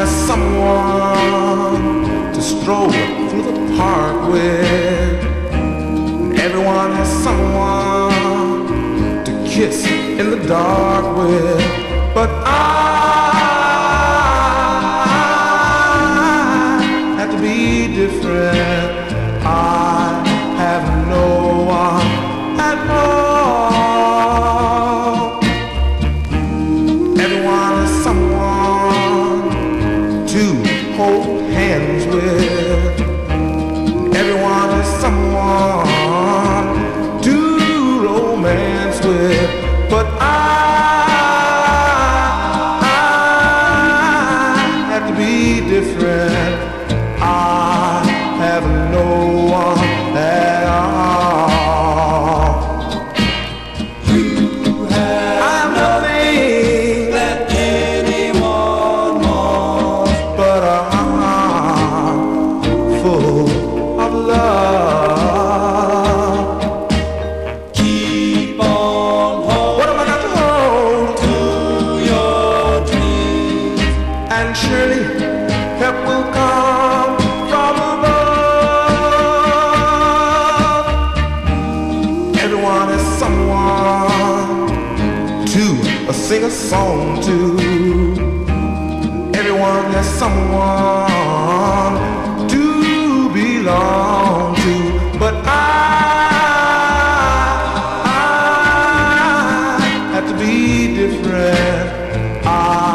Has someone to stroll through the park with. And Everyone has someone to kiss in the dark with. But I have to be different. I with. Everyone has someone to romance with. But I, I have to be different. I have no one at all. sing a song to. Everyone there's someone to belong to. But I, I have to be different. I